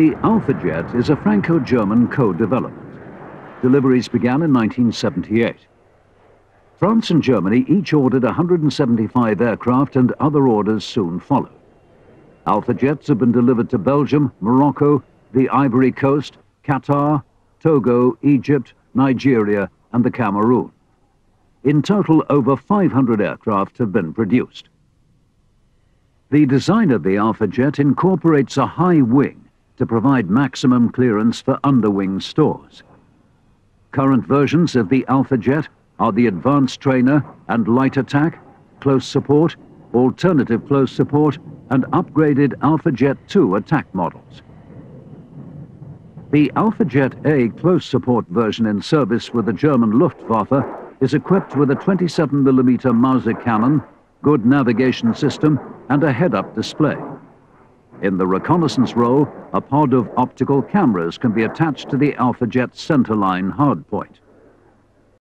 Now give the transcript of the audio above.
The Alpha Jet is a Franco-German co-development. Deliveries began in 1978. France and Germany each ordered 175 aircraft and other orders soon followed. Alpha Jets have been delivered to Belgium, Morocco, the Ivory Coast, Qatar, Togo, Egypt, Nigeria and the Cameroon. In total, over 500 aircraft have been produced. The design of the Alpha Jet incorporates a high wing to provide maximum clearance for underwing stores. Current versions of the Alpha Jet are the Advanced Trainer and Light Attack, Close Support, Alternative Close Support, and upgraded Alpha Jet 2 attack models. The Alpha Jet A close support version in service with the German Luftwaffe is equipped with a 27mm Mauser cannon, good navigation system, and a head-up display. In the reconnaissance role, a pod of optical cameras can be attached to the Alpha Jet centerline hardpoint.